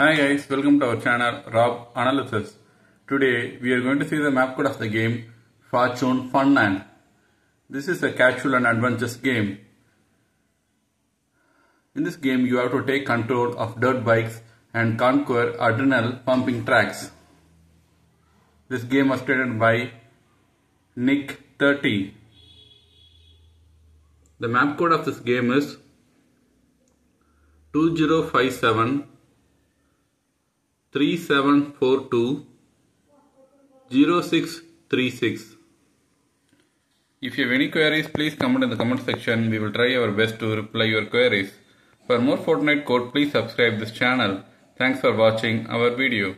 Hi guys, welcome to our channel Rob Analysis. Today we are going to see the map code of the game Fortnite Funland. This is a casual and adventurous game. In this game you have to take control of dirt bikes and conquer adrenal pumping tracks. This game was created by Nick 30. The map code of this game is 2057 3742 0636. If you have any queries, please comment in the comment section. We will try our best to reply your queries. For more Fortnite code, please subscribe this channel. Thanks for watching our video.